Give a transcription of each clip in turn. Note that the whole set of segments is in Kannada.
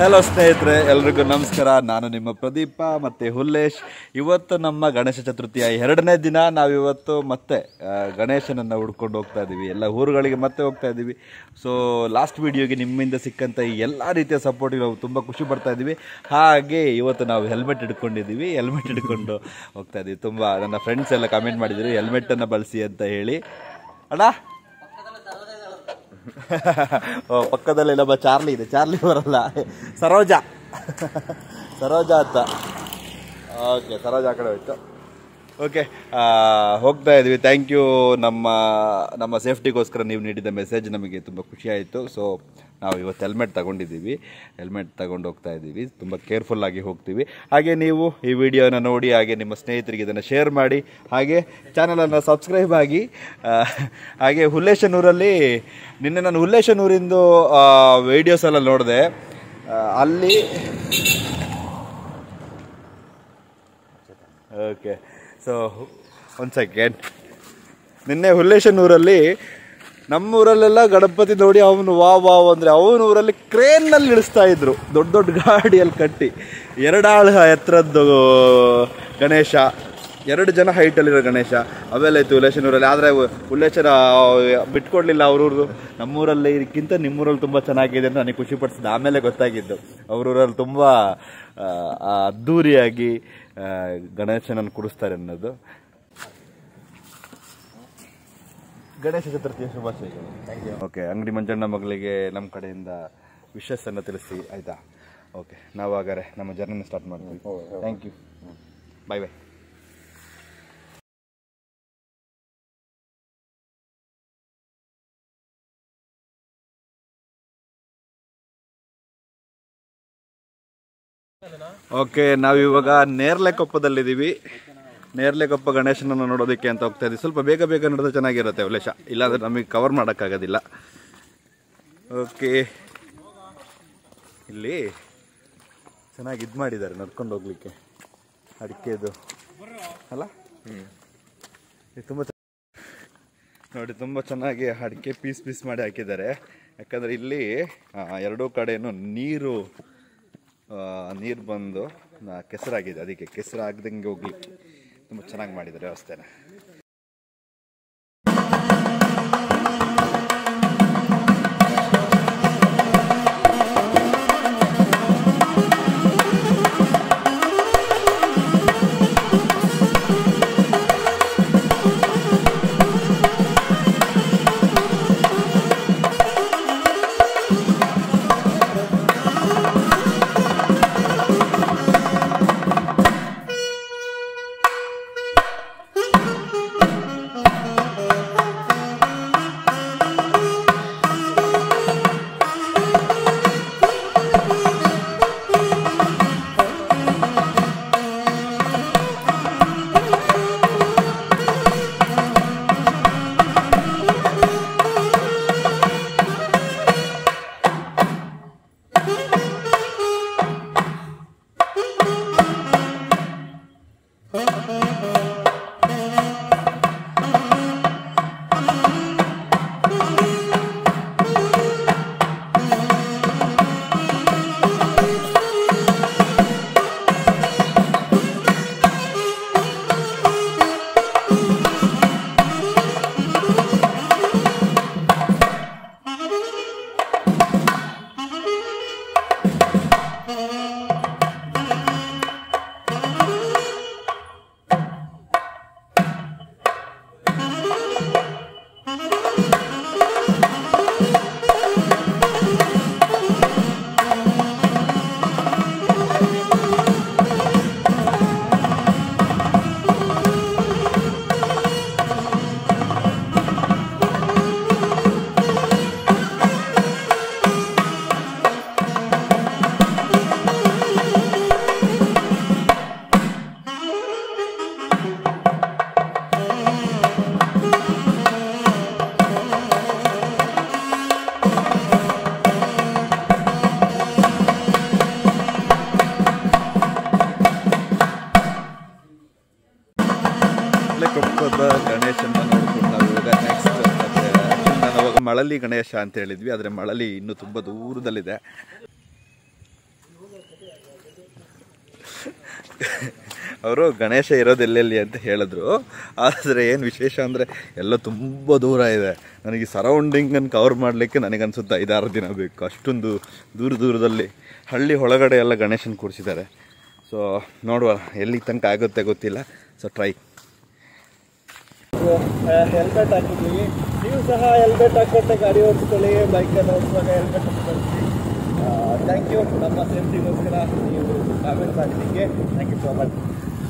ಹಲೋ ಸ್ನೇಹಿತರೆ, ಎಲ್ರಿಗೂ ನಮಸ್ಕಾರ. ನಾನು ನಿಮ್ಮ ಪ್ರದೀಪ ಮತ್ತು ಹುಲ್ಲೇಶ್. ಇವತ್ತು ನಮ್ಮ ಗಣೇಶ ಚತುರ್ಥಿಯ ಎರಡನೇ ದಿನ. ನಾವಿವತ್ತು ಮತ್ತೆ ಗಣೇಶನನ್ನು ಹುಡ್ಕೊಂಡು ಹೋಗ್ತಾ ಇದ್ದೀವಿ ಎಲ್ಲ ಊರುಗಳಿಗೆ ಮತ್ತೆ ಹೋಗ್ತಾ ಇದ್ದೀವಿ ಸೊ ಲಾಸ್ಟ್ ವಿಡಿಯೋಗೆ ನಿಮ್ಮಿಂದ ಸಿಕ್ಕಂಥ ಈ ಎಲ್ಲ ರೀತಿಯ ಸಪೋರ್ಟಿಗೆ ನಾವು ತುಂಬ ಖುಷಿ ಪಡ್ತಾ ಇದ್ದೀವಿ ಹಾಗೆ ಇವತ್ತು ನಾವು ಹೆಲ್ಮೆಟ್ ಹಿಡ್ಕೊಂಡಿದ್ದೀವಿ ಹೆಲ್ಮೆಟ್ ಹಿಡ್ಕೊಂಡು ಹೋಗ್ತಾ ಇದ್ದೀವಿ ತುಂಬ ನನ್ನ ಫ್ರೆಂಡ್ಸ್ ಎಲ್ಲ ಕಮೆಂಟ್ ಮಾಡಿದ್ರು ಹೆಲ್ಮೆಟನ್ನು ಬಳಸಿ ಅಂತ ಹೇಳಿ. ಅಣ್ಣ? ಪಕ್ಕದಲ್ಲಿ ನಮ್ಮ ಚಾರ್ಲಿ ಇದೆ. ಚಾರ್ಲಿ ಬರಲ್ಲ ಸರೋಜಾ. ಸರೋಜಾ ಅಂತ. ಓಕೆ ಸರೋಜಾ ಕಡೆ ಹೋಯ್ತು. ಓಕೆ ಹೋಗ್ತಾ ಇದ್ವಿ. ಥ್ಯಾಂಕ್ ಯು ನಮ್ಮ ನಮ್ಮ ಸೇಫ್ಟಿಗೋಸ್ಕರ ನೀವು ನೀಡಿದ ಮೆಸೇಜ್ ನಮಗೆ ತುಂಬ ಖುಷಿಯಾಯಿತು ಸೊ ನಾವು ಇವತ್ತು ಹೆಲ್ಮೆಟ್ ತಗೊಂಡಿದ್ದೀವಿ. ಹೆಲ್ಮೆಟ್ ತಗೊಂಡು ಹೋಗ್ತಾ ಇದ್ದೀವಿ. ತುಂಬ ಕೇರ್ಫುಲ್ಲಾಗಿ ಹೋಗ್ತೀವಿ. ಹಾಗೆ ನೀವು ಈ ವಿಡಿಯೋನ ನೋಡಿ, ಹಾಗೆ ನಿಮ್ಮ ಸ್ನೇಹಿತರಿಗೆ ಇದನ್ನು ಶೇರ್ ಮಾಡಿ, ಹಾಗೆ ಚಾನಲನ್ನು ಸಬ್ಸ್ಕ್ರೈಬ್ ಆಗಿ ಹಾಗೆ ಹುಲ್ಲೇಶನೂರಲ್ಲಿ ನಿನ್ನೆ ನಾನು ಹುಲ್ಲೇಶನೂರಿಂದು ವಿಡಿಯೋಸ್ ಎಲ್ಲ ನೋಡಿದೆ. ಅಲ್ಲಿ ಓಕೆ ಸೊ ಒಂದು ಸೆಕೆಂಡ್ ನಿನ್ನೆ ಹುಲ್ಲೇಶನೂರಲ್ಲಿ ನಮ್ಮೂರಲ್ಲೆಲ್ಲ ಗಣಪತಿ ನೋಡಿ ಅವನು ವಾ ವಾವ್ ಅಂದರೆ ಅವನ ಊರಲ್ಲಿ ಕ್ರೇನ್ನಲ್ಲಿ ಇಳಿಸ್ತಾ ಇದ್ರು. ದೊಡ್ಡ ದೊಡ್ಡ ಗಾಡಿಯಲ್ಲಿ ಕಟ್ಟಿ. ಎರಡಾಳು ಎತ್ತರದ್ದು ಗಣೇಶ. ಎರಡು ಜನ ಹೈಟಲ್ಲಿರೋ ಗಣೇಶ. ಅವೆಲ್ಲ ಇತ್ತು ಊರಲ್ಲಿ ಆದರೆ ಉಲ್ಲೇಶನ ಬಿಟ್ಕೊಡ್ಲಿಲ್ಲ ಅವ್ರೂರ್ದು. ನಮ್ಮೂರಲ್ಲಿ ಇದಕ್ಕಿಂತ ನಿಮ್ಮೂರಲ್ಲಿ ತುಂಬ ಚೆನ್ನಾಗಿದೆ ಅಂತ ನನಗೆ ಖುಷಿ ಪಡಿಸಿದ್ದು ಆಮೇಲೆ ಗೊತ್ತಾಗಿದ್ದು. ಅವ್ರೂರಲ್ಲಿ ತುಂಬ ಅದ್ದೂರಿಯಾಗಿ ಗಣೇಶನನ್ನು ಕುಡಿಸ್ತಾರೆ ಅನ್ನೋದು. ಗಣೇಶ ಚತುರ್ಥಿಯ ಶುಭಾಶಯಗಳು ಓಕೆ ಅಂಗಡಿ ಮಂಜಣ್ಣ ಮಗಳಿಗೆ ನಮ್ಮ ಕಡೆಯಿಂದ ವಿಶಸ್ ಅನ್ನು ತಿಳಿಸಿ ಆಯ್ತಾ? ಓಕೆ ನಾವು ಹಾಗಾದ್ರೆ ನಮ್ಮ ಜರ್ನಿನ ಸ್ಟಾರ್ಟ್ ಮಾಡ್ತೀವಿ. Thank you bye bye okay ನಾವಿವಾಗ ನೇರ್ಲೆಕೊಪ್ಪದಲ್ಲಿದ್ದೀವಿ ನೇರ್ಲೆಕೊಪ್ಪ ಗಣೇಶನನ್ನು ನೋಡೋದಕ್ಕೆ ಅಂತ ಹೋಗ್ತಾ ಇದ್ದೀವಿ. ಸ್ವಲ್ಪ ಬೇಗ ಬೇಗ ನೋಡಿದ್ರೆ ಚೆನ್ನಾಗಿರುತ್ತೆ ಅವಲೇಶ ಇಲ್ಲಾಂದರೆ ನಮಗೆ ಕವರ್ ಮಾಡೋಕ್ಕಾಗೋದಿಲ್ಲ. ಓಕೆ ಇಲ್ಲಿ ಚೆನ್ನಾಗಿ ಇದು ಮಾಡಿದ್ದಾರೆ, ನಡ್ಕೊಂಡು ಹೋಗ್ಲಿಕ್ಕೆ. ಅಡಿಕೆದು. ಅಲ್ಲ? ಹ್ಞೂ ತುಂಬ ನೋಡಿ, ತುಂಬ ಚೆನ್ನಾಗಿ ಅಡಿಕೆ ಪೀಸ್ ಪೀಸ್ ಮಾಡಿ ಹಾಕಿದ್ದಾರೆ. ಯಾಕಂದರೆ ಇಲ್ಲಿ ಎರಡೂ ಕಡೆಯೂ ನೀರು ನೀರು ಬಂದು ಕೆಸರಾಗಿದೆ. ಅದಕ್ಕೆ ಕೆಸರಾಗ್ದಂಗೆ ಹೋಗ್ಲಿಕ್ಕೆ. ತುಂಬ ಚೆನ್ನಾಗಿ ಮಾಡಿದ್ದಾರೆ ವ್ಯವಸ್ಥೆನ. Música ಕೊಪ್ಪದ ಗಣೇಶನ ನೋಡ್ಕೊಂಡು ನಾವು ನೆಕ್ಸ್ಟ್ ನಾನು ಅವಾಗ ಮಳಲಿ ಗಣೇಶ ಅಂತ ಹೇಳಿದ್ವಿ, ಆದರೆ ಮಳಲಿ ಇನ್ನೂ ತುಂಬ ದೂರದಲ್ಲಿದೆ. ಅವರು ಗಣೇಶ ಇರೋದು ಎಲ್ಲೆಲ್ಲಿ ಅಂತ ಹೇಳಿದ್ರು. ಆದರೆ ಏನು ವಿಶೇಷ ಅಂದರೆ ಎಲ್ಲ ತುಂಬ ದೂರ ಇದೆ. ನನಗೆ ಸರೌಂಡಿಂಗನ್ನು ಕವರ್ ಮಾಡಲಿಕ್ಕೆ ನನಗನ್ಸುತ್ತೆ ಐದಾರು ದಿನ ಬೇಕು. ಅಷ್ಟೊಂದು ದೂರ ದೂರದಲ್ಲಿ ಹಳ್ಳಿ ಒಳಗಡೆ ಎಲ್ಲ ಗಣೇಶನ ಕೂರಿಸಿದ್ದಾರೆ. ಸೊ ನೋಡುವ ಎಲ್ಲಿ ತನಕ ಆಗುತ್ತೆ ಗೊತ್ತಿಲ್ಲ. ಸೊ ಟ್ರೈ ಹೆಲ್ಮೆಟ್ ಹಾಕಿದ್ದೀವಿ. ನೀವು ಸಹ ಹೆಲ್ಮೆಟ್ ಹಾಕೊಂಡೆ ಗಾಡಿ ಓಡಿಸ್ಕೊಳ್ಳಿ ಬೈಕನ್ನು ಓಡಿಸುವಾಗ ಹೆಲ್ಮೆಟ್ ಹಾಕೊಂಡು ಥ್ಯಾಂಕ್ ಯು ನಮ್ಮ ಸೇಫ್ಟಿಗೋಸ್ಕರ ನೀವು comments ಹಾಕಿದ್ದಕ್ಕೆ thank you so much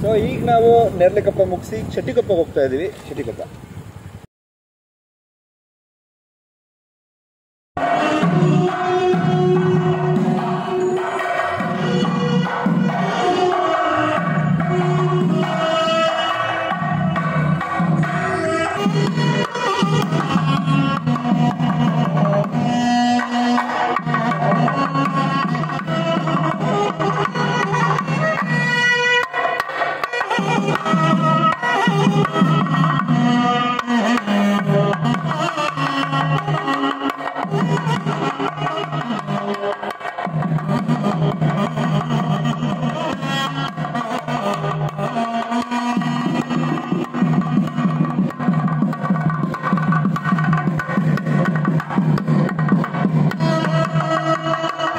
so ಈಗ ನಾವು ನೆರ್ಲಿಕೊಪ್ಪ ಮುಗಿಸಿ ಶೆಟ್ಟಿಕೊಪ್ಪ ಹೋಗ್ತಾ ಇದ್ದೀವಿ. ಶೆಟ್ಟಿಕೊಪ್ಪ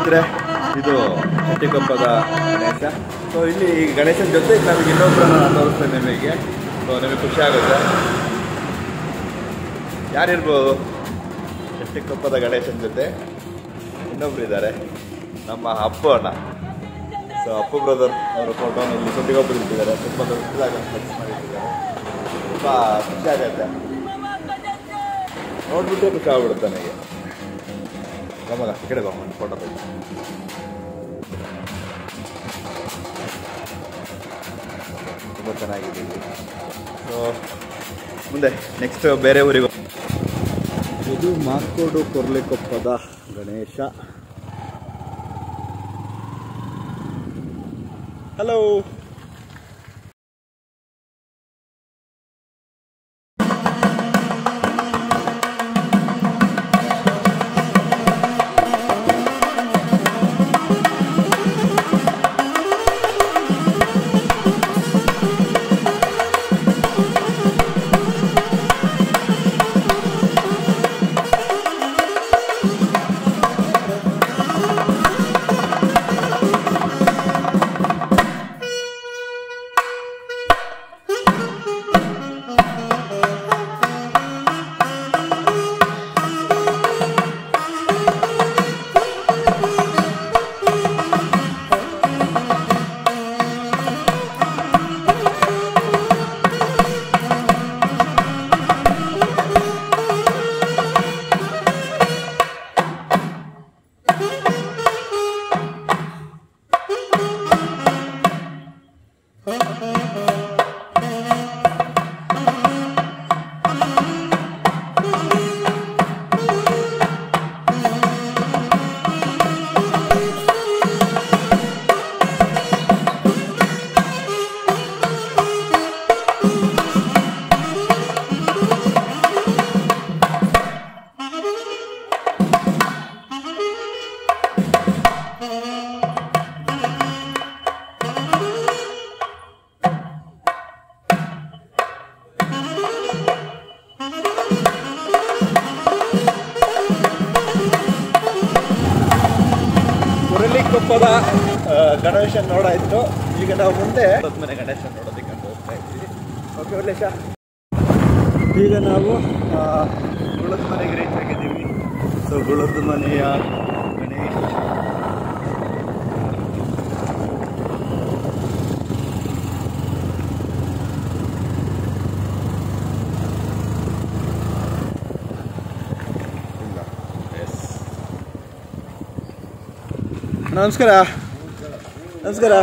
ಅಂದರೆ ಇದು ಹಟ್ಟಿಕೊಪ್ಪದ ಗಣೇಶ. ಸೊ ಇಲ್ಲಿ ಗಣೇಶನ ಜೊತೆ ನಮಗೆ ಇನ್ನೊಬ್ಬರನ್ನ ತೋರಿಸ್ತೇನೆ ನಿಮಗೆ. ಸೊ ನಿಮಗೆ ಖುಷಿ ಆಗುತ್ತೆ. ಯಾರಿರ್ಬೋದು? ಹಟ್ಟಿಕೊಪ್ಪದ ಗಣೇಶನ ಜೊತೆ ಇನ್ನೊಬ್ರು ಇದ್ದಾರೆ ನಮ್ಮ ಅಪ್ಪು ಅಣ್ಣ. ಸೊ ಅಪ್ಪು ಬ್ರದರ್ ಅವರ ಫೋಟೋನ ಇಲ್ಲಿ ಶೆಟ್ಟಿಗೊಬ್ಬರು ಇಟ್ಟಿದ್ದಾರೆ ತುಂಬ ತುಂಬ ಖುಷಿ ಆಗುತ್ತೆ. ನೋಡ್ಬಿಟ್ಟೆ ಖುಷಿ ಆಗ್ಬಿಡುತ್ತೆ ನನಗೆ ಗಮನ ಈ ಕಡೆ ಬಾ ಒಂದು ಫೋಟೋ ತೆಗಿ ತುಂಬ ಚೆನ್ನಾಗಿದೆ ಸೊ ಮುಂದೆ ನೆಕ್ಸ್ಟ್ ಬೇರೆ ಊರಿಗೆ ಇದು ಮಾಕೋಡು ಕೊರ್ಲಿಕೊಪ್ಪದ ಗಣೇಶ. ಹಲೋ ಆ, ಗಣೇಶ ನೋಡಾಯ್ತು. ಈಗ ನಾವು ಮುಂದೆ ಮನೆ ಗಣೇಶ ನೋಡೋದಕ್ಕೆ ಹೋಗ್ತಾ ಇದ್ದೀವಿ. ಓಕೆ ಒಳ್ಳೆಶ ಈಗ ನಾವು ಗುಳದ ಮನೆಗೆ ರೀಚ್ ಆಗಿದ್ದೀವಿ. ಸೊ ಗುಳದ ಮನೆಯ ಗಣೇಶ. ನಮಸ್ಕಾರ. ನಮಸ್ಕಾರ.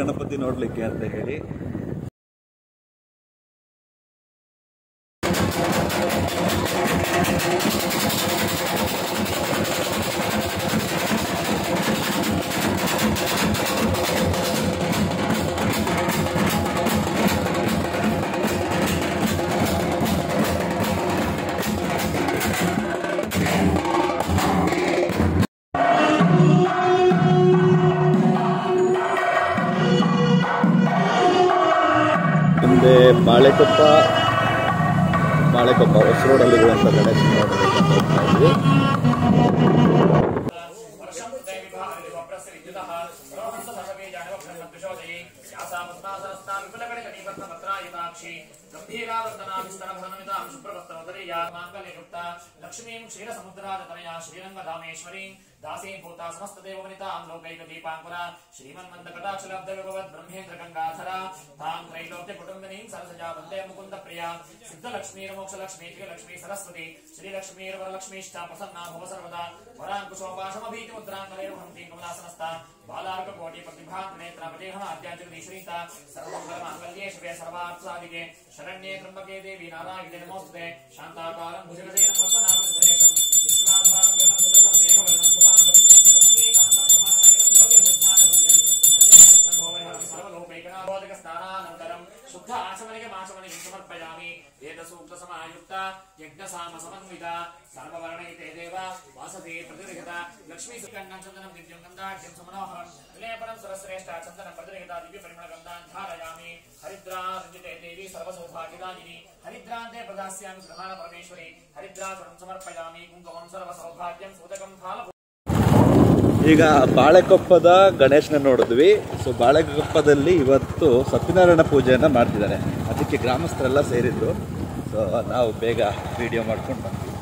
ಗಣಪತಿ ನೋಡಲಿಕ್ಕೆ ಅಂತ ಹೇಳಿ नीलाक्षे गंभीरावर्तनाभिस्तरभरणमितां सुप्रवर्तनोदरे या माङ्गल्ययुक्ता लक्ष्मीं क्षीरसमुद्रादतनया श्रीरङ्गधामेश्वरीं दासीं भूता समस्तदेववनितां लोकैकदीपाङ्कुरा श्रीमन्मन्दकटाक्षलब्धविभवद् ब्रह्मेन्द्रगङ्गाधरा तां त्रैलोक्यकुटुम्बिनीं सरसजा वंदे मुकुन्दप्रिया सिद्धलक्ष्मीर्मोक्षलक्ष्मी श्रीलक्ष्मी सरस्वती श्रीलक्ष्मीर्वरलक्ष्मीश्च प्रसन्ना भव सर्वदा, वराङ्कुशोपाशमभीति मुद्राङ्गलेर्वहन्ति कमलासनस्था बालार्ककोटि प्रतिभान्नेत्रापदेहनाद्याजगदीश्वरीता सर्वमङ्गलमाङ्गल्ये शिवे सर्वार्थसाधिके, शरण्ये त्र्यम्बके देवी नारायणे नमोऽस्तुते शान्ताकारं भुजगसेनं पद्मनाभं सुरेशं विश्वनाथारं गगनसदृशं मेघवर्णं सर्वलोकैकनाबोधकस्नानानन्तरं शुद्ध आचमनिकमाचमनिकं समर्पयामि। वेदसूक्तसमायुक्त यज्ञसामसमन्विता हरिद्रा रञ्जिते देवी ಈಗ ಬಾಳೆಕೊಪ್ಪದ ಗಣೇಶನ ನೋಡಿದ್ವಿ. ಸೊ ಬಾಳೆಕೊಪ್ಪದಲ್ಲಿ ಇವತ್ತು ಸತ್ಯನಾರಾಯಣ ಪೂಜೆಯನ್ನು ಮಾಡ್ತಿದ್ದಾರೆ. ಅದಕ್ಕೆ ಗ್ರಾಮಸ್ಥರೆಲ್ಲ ಸೇರಿದ್ದರು ಸೊ ನಾವು ಬೇಗ ವಿಡಿಯೋ ಮಾಡ್ಕೊಂಡು ಬಂದ್ವಿ.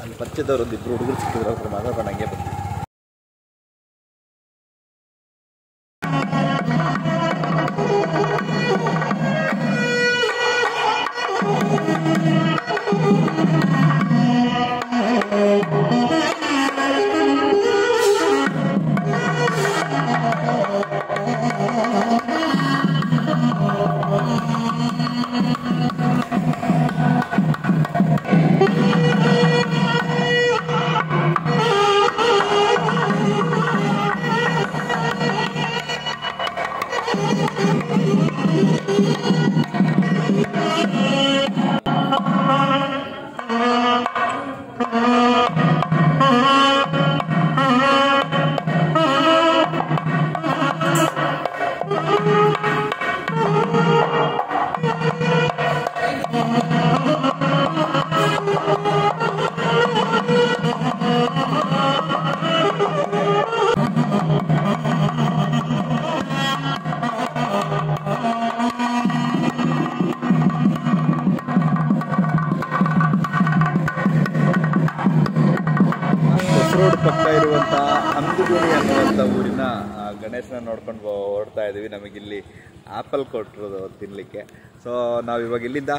ಅಲ್ಲಿ ಪರಿಚಯದವ್ರು ಒಂದು ಇಬ್ಬರು ಹುಡುಗರು ಸಿಕ್ಕಿದ್ರು, ಅವ್ರ ಮಾತಾಡೋಣ ಹಂಗೆ ಬಂದ್ವಿ. ಇದ್ದೀವಿ. ನಮಗಿಲ್ಲಿ ಆ್ಯಪಲ್ ಕೊಟ್ಟರು ತಿನ್ನಲಿಕ್ಕೆ ಸೊ ನಾವು ಇವಾಗ ಇಲ್ಲಿಂದ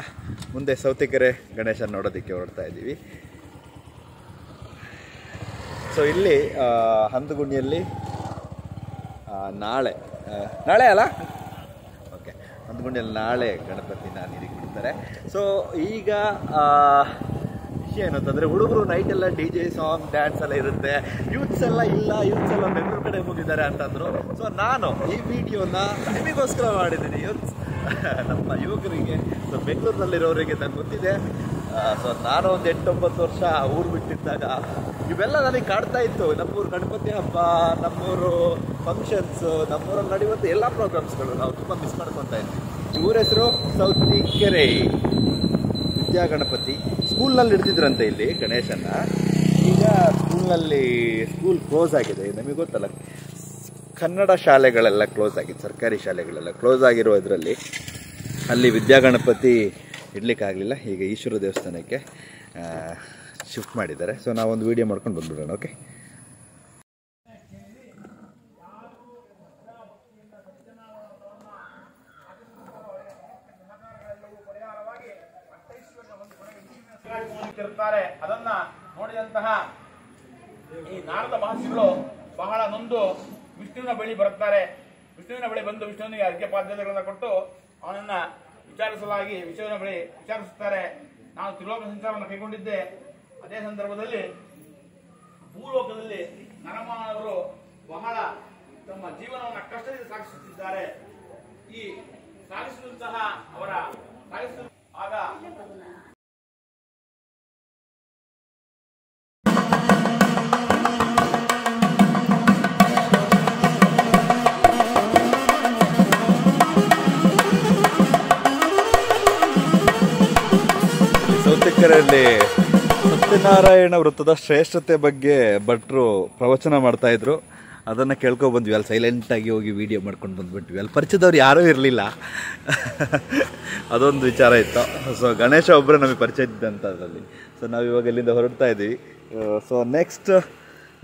ಮುಂದೆ ಸೌತೆಕೆರೆ ಗಣೇಶನ ನೋಡೋದಕ್ಕೆ ಹೊರಡ್ತಾ ಇದ್ದೀವಿ. ಸೊ ಇಲ್ಲಿ ಹಂದಗುಣಿಯಲ್ಲಿ ನಾಳೆ ನಾಳೆ ಅಲ್ಲ? ಓಕೆ ಹಂದಗುಣಿಯಲ್ಲಿ ನಾಳೆ ಗಣಪತಿನ ನೀರಿಗೆ ಬಿಡ್ತಾರೆ. ಸೊ ಈಗ ವಿಷಯ ಏನಂತಂದ್ರೆ ಹುಡುಗರು ನೈಟ್ ಎಲ್ಲ ಡಿ ಜೆ ಸಾಂಗ್ ಡ್ಯಾನ್ಸ್ ಎಲ್ಲ ಇರುತ್ತೆ. ಯೂತ್ಸ್ ಎಲ್ಲ ಇಲ್ಲ ಯೂತ್ಸ್ ಎಲ್ಲ ಬೆಂಗಳೂರು ಕಡೆ ಹೋಗಿದ್ದಾರೆ ಅಂತಂದ್ರು. ಸೊ ನಾನು ಈ ವಿಡಿಯೋನ ನಿಮಗೋಸ್ಕರ ಮಾಡಿದ್ದೀನಿ ಯೂತ್ಸ್ ನಮ್ಮ ಯುವಕರಿಗೆ ಸೊ ಬೆಂಗಳೂರಿನಲ್ಲಿರೋರಿಗೆ ನಂಗೆ ಗೊತ್ತಿದೆ. ಸೊ ನಾನು ಒಂದು ಎಂಟೊಂಬತ್ತು ವರ್ಷ ಊರು ಬಿಟ್ಟಿದ್ದಾಗ ಇವೆಲ್ಲ ನನಗೆ ಕಾಡ್ತಾ ಇತ್ತು. ನಮ್ಮೂರು ಗಣಪತಿ ಹಬ್ಬ, ನಮ್ಮೂರು ಫಂಕ್ಷನ್ಸ್ ನಮ್ಮೂರಲ್ಲಿ ನಡೆಯುವಂಥ ಎಲ್ಲ ಪ್ರೋಗ್ರಾಮ್ಸ್ಗಳು ನಾವು ತುಂಬ ಮಿಸ್ ಮಾಡ್ಕೊತಾ ಇದ್ವಿ. ಊರ ಹೆಸರು ಸೌತಿಕೆರೆ ವಿದ್ಯಾ ಗಣಪತಿ ಸ್ಕೂಲ್ನಲ್ಲಿ ಇಡ್ತಿದ್ರಂತೆ ಇಲ್ಲಿ ಗಣೇಶನ ಈಗ ಸ್ಕೂಲ್ನಲ್ಲಿ ಸ್ಕೂಲ್ ಕ್ಲೋಸ್ ಆಗಿದೆ, ನಮಗೆ ಗೊತ್ತಲ್ಲ. ಕನ್ನಡ ಶಾಲೆಗಳೆಲ್ಲ ಕ್ಲೋಸ್ ಆಗಿದೆ, ಸರ್ಕಾರಿ ಶಾಲೆಗಳೆಲ್ಲ ಕ್ಲೋಸ್ ಆಗಿರೋ ಇದರಲ್ಲಿ ಅಲ್ಲಿ ವಿದ್ಯಾಗಣಪತಿ ಇಡ್ಲಿಕ್ಕಾಗಲಿಲ್ಲ. ಈಗ ಈಶ್ವರ ದೇವಸ್ಥಾನಕ್ಕೆ ಶಿಫ್ಟ್ ಮಾಡಿದ್ದಾರೆ. ಸೊ ನಾವೊಂದು ವೀಡಿಯೋ ಮಾಡ್ಕೊಂಡು ಬಂದ್ಬಿಡೋಣ ಓಕೆ ಇರ್ತಾರೆ ಅದನ್ನ ನೋಡಿದಂತಹ ಈ ನಾರದ ಮಹರ್ಷಿಗಳು ಬಹಳ ನೊಂದು ವಿಷ್ಣುವಿನ ಬಳಿ ಬರುತ್ತಾರೆ. ವಿಷ್ಣುವಿನ ಬಳಿ ಬಂದು ವಿಷ್ಣುವಿನಿಗೆ ಅರ್ಘ್ಯ ಪಾದ್ಯತೆಗಳನ್ನ ಕೊಟ್ಟು ಅವನನ್ನ ವಿಚಾರಿಸಲಾಗಿ ವಿಷ್ಣುವಿನ ಬಳಿ ವಿಚಾರಿಸುತ್ತಾರೆ. ನಾನು ತ್ರಿಲೋಕ ಸಂಚಾರವನ್ನು ಕೈಗೊಂಡಿದ್ದೆ. ಅದೇ ಸಂದರ್ಭದಲ್ಲಿ ಭೂಲೋಕದಲ್ಲಿ ನರಮಾನವರು ಬಹಳ ತಮ್ಮ ಜೀವನವನ್ನು ಕಷ್ಟದಿಂದ ಸಾಗಿಸುತ್ತಿದ್ದಾರೆ. ಈ ಸಾಗಿಸಿದಂತಹ ಅವರ ಸಾಗಿಸಿದ ಆಗ ಸೌತಿಕೆರೆಯಲ್ಲಿ ಸತ್ಯನಾರಾಯಣ ವೃತ್ತದ ಶ್ರೇಷ್ಠತೆ ಬಗ್ಗೆ ಭಟ್ರು ಪ್ರವಚನ ಮಾಡ್ತಾ ಇದ್ರು. ಅದನ್ನು ಕೇಳ್ಕೊ ಬಂದ್ವಿ. ಅಲ್ಲಿ ಸೈಲೆಂಟಾಗಿ ಹೋಗಿ ವಿಡಿಯೋ ಮಾಡ್ಕೊಂಡು ಬಂದ್ಬಿಟ್ವಿ. ಅಲ್ಲಿ ಪರಿಚಯದವ್ರು ಯಾರೂ ಇರಲಿಲ್ಲ. ಅದೊಂದು ವಿಚಾರ ಇತ್ತು. ಸೊ ಗಣೇಶ ಒಬ್ಬರೇ ನಮಗೆ ಪರಿಚಯ ಇದ್ದಂಥ ಅದರಲ್ಲಿ ಸೊ ನಾವು ಇವಾಗ ಇಲ್ಲಿಂದ ಹೊರಡ್ತಾ ಇದ್ದೀವಿ. ಸೊ ನೆಕ್ಸ್ಟ್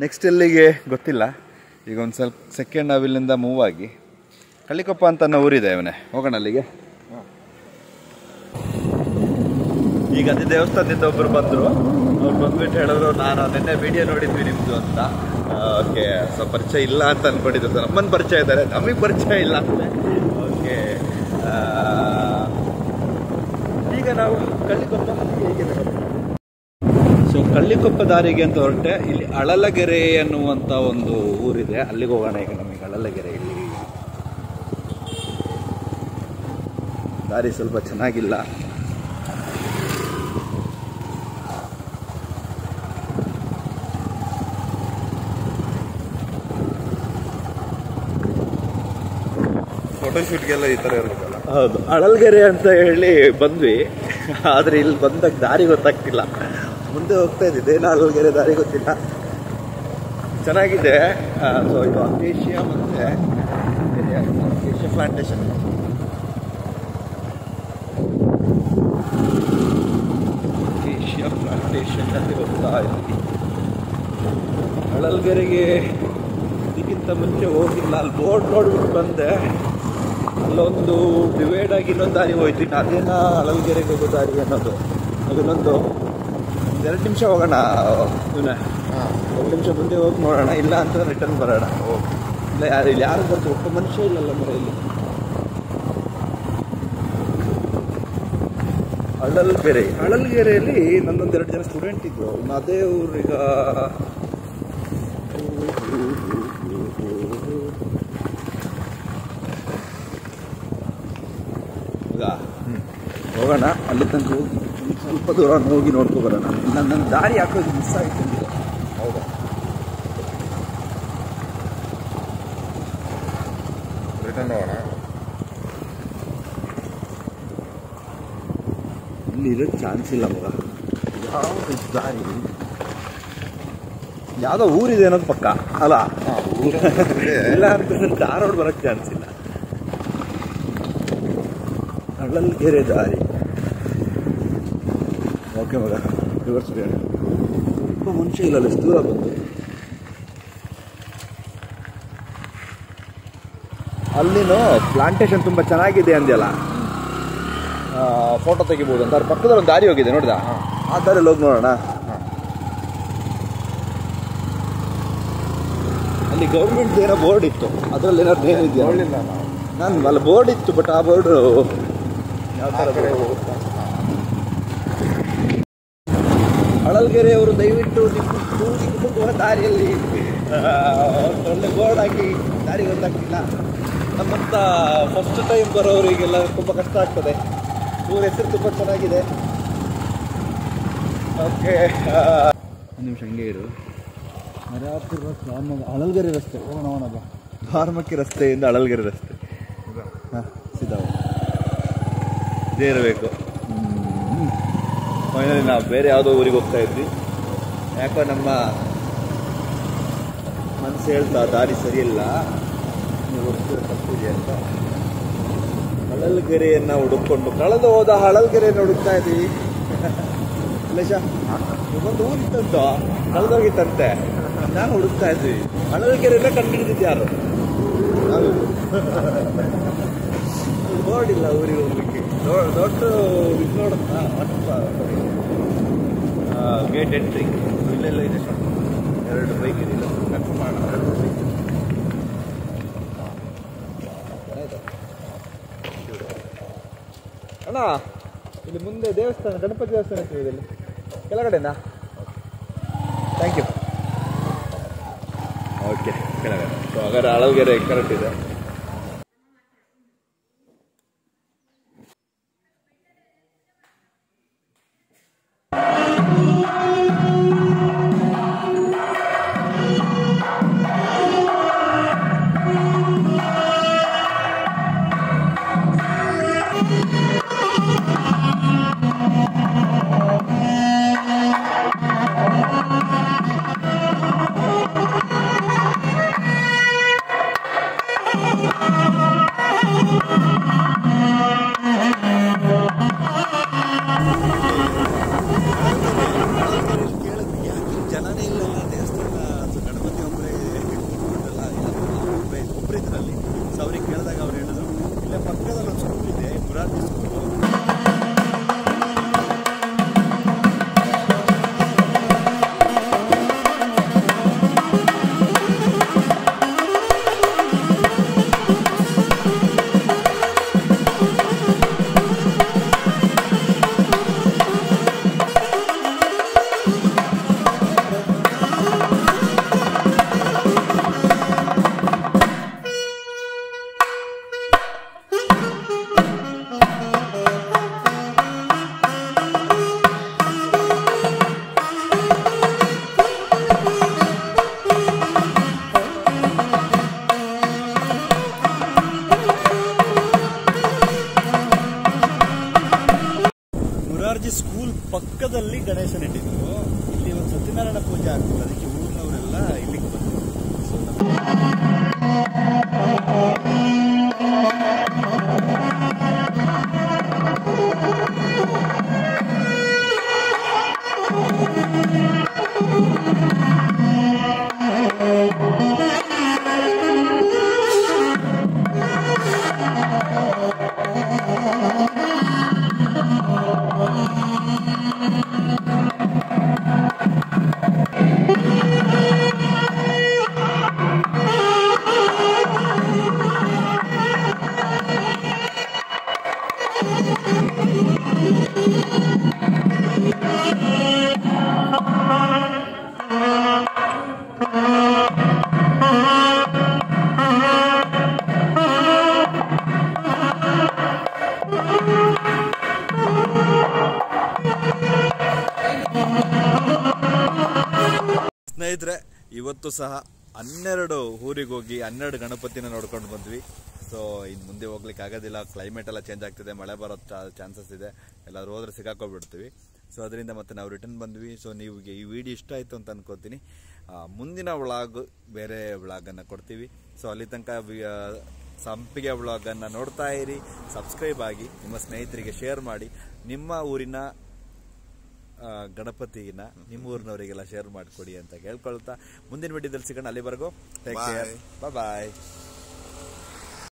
ನೆಕ್ಸ್ಟ್ ಎಲ್ಲಿಗೆ ಗೊತ್ತಿಲ್ಲ. ಈಗ ಒಂದು ಸ್ವಲ್ಪ ಸೆಕೆಂಡ್ ನಾವು ಇಲ್ಲಿಂದ ಮೂವ್ ಆಗಿ. ಕಳ್ಳಿಕೊಪ್ಪ ಅಂತ ಅನ್ನೋ ಊರಿದೆ ಅವನೇ. ಹೋಗೋಣ ಅಲ್ಲಿಗೆ. ಈಗ ಅದೇ ದೇವಸ್ಥಾನದಿಂದ ಒಬ್ಬರು ಬಂದರು. ಅವ್ರು ಬಂದ್ಬಿಟ್ಟು ಹೇಳಿದ್ರು ನಾನು, ನಿನ್ನೆ ವಿಡಿಯೋ ನೋಡಿದ್ವಿ ನಿಮ್ಮದು ಅಂತ. ಓಕೆ, ಸೊ ಪರಿಚಯ ಇಲ್ಲ ಅಂತ ಅನ್ಕೊಂಡಿದ್ರು ಸರ್ ನಮ್ಮನ್ನು ಪರಿಚಯ ಇದ್ದಾರೆ. ನಮಗೆ ಪರಿಚಯ ಇಲ್ಲ ಓಕೆ ಈಗ ನಾವು ಕಳ್ಳಿಕೊಪ್ಪ ಸೊ ಕಳ್ಳಿಕೊಪ್ಪ ದಾರಿಗೆ ಅಂತ ಹೊರಟೆ. ಇಲ್ಲಿ ಅಳಲಗೆರೆ ಅನ್ನುವಂಥ ಒಂದು ಊರಿದೆ. ಅಲ್ಲಿಗೆ ಹೋಗೋಣ ಈಗ ನಮಗೆ. ಅಳಲಗೆರೆ ಇಲ್ಲಿ. ದಾರಿ ಸ್ವಲ್ಪ ಚೆನ್ನಾಗಿಲ್ಲ. ಫೋಟೋ ಶೂಟ್ಗೆಲ್ಲ ಈ ಥರ ಇರಬೇಕಲ್ಲ ಹೌದು. ಅಳಲ್ಗೆರೆ ಅಂತ ಹೇಳಿ ಬಂದ್ವಿ. ಆದರೆ ಇಲ್ಲಿ ಬಂದಾಗ ದಾರಿ ಗೊತ್ತಾಗ್ತಿಲ್ಲ. ಮುಂದೆ ಹೋಗ್ತಾ ಇದ್ದಿದ್ದೆ ಏನು ಅಳಲ್ಗೆರೆ ದಾರಿ ಗೊತ್ತಿಲ್ಲ. ಚೆನ್ನಾಗಿದೆ. ಸೊ ಇದು ಅಕೇಶಿಯಾ ಮತ್ತು ಅಕೇಶಿಯಾ ಪ್ಲಾಂಟೇಶನ್ ಅಕೇಶಿಯಾ ಪ್ಲಾಂಟೇಶನ್ ಅಲ್ಲಿ ಹೋಗ್ತಾ ಇದ್ವಿ. ಅಳಲ್ಗೆರೆಗೆ ಇದಕ್ಕಿಂತ ಮುಂಚೆ ಹೋಗಿಲ್ಲ. ಅಲ್ಲಿ ಬೋರ್ಡ್ ನೋಡ್ಬಿಟ್ಟು ಬಂದೆ. ಅಲ್ಲೊಂದು ಡಿವೈಡ್ ಆಗಿ ಇನ್ನೊಂದು ದಾರಿ ಹೋಯ್ತು. ಇನ್ನು ಅದೇನ ಹಳಲ್ಗೆರೆಗೆ ಹೋಗೋ ದಾರಿ ಅನ್ನೋದು. ಅದನ್ನೊಂದು ಎರಡು ನಿಮಿಷ ಹೋಗೋಣ ಇವನ. ಎರಡು ನಿಮಿಷ ಮುಂದೆ ಹೋಗಿ ನೋಡೋಣ ಇಲ್ಲ ಅಂತ ರಿಟರ್ನ್ ಬರೋಣ. ಇಲ್ಲ ಯಾರು ಇಲ್ಲಿ ಯಾರು ಬರ್ತಾರೆ? ಒಬ್ಬ ಮನುಷ್ಯ ಇಲ್ಲಲ್ಲ ಮರ ಇಲ್ಲಿ. ಅಳಲ್ಗೆರೆ. ಅಳಲ್ಗೆರೆಯಲ್ಲಿ ನನ್ನೊಂದು ಎರಡು ಜನ ಸ್ಟೂಡೆಂಟ್ ಇದ್ರು. ಇನ್ನು ಅದೇ ಊರೀಗ ಈಗ ಹೋಗೋಣ ಅಲ್ಲಿ ತನಕ ಹೋಗಿ ಸ್ವಲ್ಪ ದೂರ ಹೋಗಿ ನೋಡ್ಕೊ ಬರೋಣ. ನನ್ನ ನನ್ನ ದಾರಿ ಹಾಕೋದು ಮಿಸ್ ಆಯ್ತು. ಅಂದ್ರೆ ಹೌದಾ? ರಿಟರ್ನ್ ಹೋಗೋಣ ಇಲ್ಲಿ ಇರೋ ಚಾನ್ಸ್ ಇಲ್ಲ ಮಗ. ಯಾವ ದಾರಿ? ಯಾವುದೋ ಊರಿದೆ ಅನ್ನೋದು ಪಕ್ಕ ಅಲ್ಲ? ಇಲ್ಲ ಅಂತಂದ್ರೆ ಧಾರವಾಡ ಬರೋಕ್ಕೆ ಚಾನ್ಸ್ ಇಲ್ಲ. ಅಳ್ಳಲ್ಗೆರೆ ದಾರಿ. ಓಕೆ ಮಗ ರಿವರ್ಸ್ ತುಂಬ ಮನುಷ್ಯ ಇಲ್ಲ ಎಷ್ಟು ದೂರ ಬಂತು ಅಲ್ಲಿನೂ ಪ್ಲಾಂಟೇಶನ್ ತುಂಬ ಚೆನ್ನಾಗಿದೆ ಅಂದ್ಯಲ್ಲ? ಫೋಟೋ ತೆಗಿಬೋದು ಅಂತ. ಅದ್ರ ಪಕ್ಕದಲ್ಲಿ ಒಂದು ದಾರಿ ಹೋಗಿದೆ ನೋಡಿದ ಆ ದಾರಿಯಲ್ಲಿ ಹೋಗಿ ನೋಡೋಣ. ಅಲ್ಲಿ ಗೌರ್ಮೆಂಟ್ ಏನೋ ಬೋರ್ಡ್ ಇತ್ತು. ಅದರಲ್ಲಿ ಏನಾದ್ರು ಏನಿದೆಯಾ? ನಾನು ಅಲ್ಲಿ ಬೋರ್ಡ್ ಇತ್ತು ಬಟ್ ಆ ಬೋರ್ಡ್ ಯಾವ ಥರ ಥರ ಕಡೆ ಬೋರ್ಡ್ ಹೋಗುತ್ತಾ ಅಳಲ್ಗೆರೆ ಅವರು ದಯವಿಟ್ಟು ನಿಮ್ಮ ಹೋಗುವ ದಾರಿಯಲ್ಲಿ ಒಳ್ಳೆ ಬೋರ್ಡ್ ಹಾಕಿ ದಾರಿ ಗೊತ್ತಾಗ್ತಿಲ್ಲ. ನಮ್ಮಂತ ಫಸ್ಟ್ ಟೈಮ್ ಬರೋರಿಗೆಲ್ಲ ತುಂಬ ಕಷ್ಟ ಆಗ್ತದೆ. ಊರ ಹೆಸರು ತುಂಬ ಚೆನ್ನಾಗಿದೆ. ಓಕೆ ಒಂದು ನಿಮಿಷ ಹಂಗೆ ಇರು. ಮರಾಪುರ ರಾಮ ಅಳಲ್ಗೆರೆ ರಸ್ತೆ. ಓಣ ಓಣ ಬಾ. ಧಾರ್ಮಕ್ಕೆ ರಸ್ತೆಯಿಂದ ಅಳಲ್ಗೆರೆ ರಸ್ತೆ. ಹಾಂ ಸಿದ್ಧಾವ ಇದೇ ಇರಬೇಕು. ಫೈನಲಿ ನಾವು ಬೇರೆ ಯಾವುದೋ ಊರಿಗೆ ಹೋಗ್ತಾ ಇದ್ವಿ. ಯಾಕೋ ನಮ್ಮ ಮನಸ್ಸು ಹೇಳ್ತಾ, ದಾರಿ ಸರಿಯಿಲ್ಲ, ನೀವು ಹೋಗ್ತಿರೋ ಅಂತ. ಹಳಲ್ಗೆರೆಯನ್ನು ಹುಡುಕೊಂಡು, ಕಳೆದು ಹೋದ ಹಳಲ್ಗೆರೆಯನ್ನು ಹುಡುಕ್ತಾ ಇದ್ದೀವಿ ಲೇಶ ಒಂದು ಊರಿತ್ತಂತ ಕಳೆದೋಗಿತ್ತಂತೆ ನಾನು ಹುಡುಕ್ತಾ ಇದ್ವಿ. ಹಳಲ್ಗೆರೆಯನ್ನ ಕಂಡುಹಿಡಿದಿದ್ದು ಯಾರು? ನಾವು ಬೋರ್ಡ್ ಇಲ್ಲ ಊರಿಗೆ ಹೋಗ್ಲಿಕ್ಕೆ. ದೊಡ್ಡ ಇದು ನೋಡುತ್ತಾ? ಗೇಟ್ ಎಂಟ್ರಿ ಇಲ್ಲೆಲ್ಲ ಇದೆ. ಎರಡು ಬೈಕ್ ಇದೆ. ಕನ್ಫರ್ಮ್ ಮಾಡೋಣ ಅಣ್ಣ, ಇಲ್ಲಿ ಮುಂದೆ ದೇವಸ್ಥಾನ, ಗಣಪತಿ ದೇವಸ್ಥಾನ ಇದೆ ಇಲ್ಲಿ ಕೆಳಗಡೆನಾ? ಥ್ಯಾಂಕ್ ಯು ಓಕೆ ಕೆಳಗಡೆ. ಸೊ ಹಾಗಾದ್ರೆ ಅಳವಗೆರೆ ಕರೆಕ್ಟ್ ಇದೆ. ಸತ್ಯನಾರಾಯಣ ಇವತ್ತು ಸಹ ಹನ್ನೆರಡು ಊರಿಗೆ ಹೋಗಿ ಹನ್ನೆರಡು ಗಣಪತಿನ ನೋಡ್ಕೊಂಡು ಬಂದ್ವಿ. ಸೊ ಇನ್ನು ಮುಂದೆ ಹೋಗ್ಲಿಕ್ಕೆ ಆಗೋದಿಲ್ಲ. ಕ್ಲೈಮೇಟ್ ಎಲ್ಲ ಚೇಂಜ್ ಆಗ್ತಿದೆ. ಮಳೆ ಬರೋ ಚಾನ್ಸಸ್ ಇದೆ. ಎಲ್ಲರೂ ಹೋದ್ರೆ ಸಿಗಾಕೊಬಿಡ್ತೀವಿ ಸೊ ಅದರಿಂದ ಮತ್ತೆ ನಾವು ರಿಟರ್ನ್ ಬಂದ್ವಿ. ಸೊ ನೀವು ಈ ವಿಡಿಯೋ ಇಷ್ಟ ಆಯಿತು ಅಂತ ಅನ್ಕೋತೀನಿ. ಮುಂದಿನ ವ್ಲಾಗ್ ಬೇರೆ ವ್ಲಾಗನ್ನು ಕೊಡ್ತೀವಿ. ಸೊ ಅಲ್ಲಿ ತನಕ ಸಂಪಿಗೆ ವ್ಲಾಗನ್ನು ನೋಡ್ತಾ ಇರಿ. ಸಬ್ಸ್ಕ್ರೈಬ್ ಆಗಿ. ನಿಮ್ಮ ಸ್ನೇಹಿತರಿಗೆ ಶೇರ್ ಮಾಡಿ. ನಿಮ್ಮ ಊರಿನ ಗಣಪತಿನ ನಿಮ್ಮೂರಿನವರಿಗೆಲ್ಲ ಶೇರ್ ಮಾಡಿಕೊಡಿ ಅಂತ ಕೇಳ್ಕೊಳ್ತಾ ಮುಂದಿನ ವಿಡಿಯೋದಲ್ಲಿ ಸಿಗೋಣ ಅಲ್ಲಿವರೆಗೂ. ಟೇಕ್. Care bye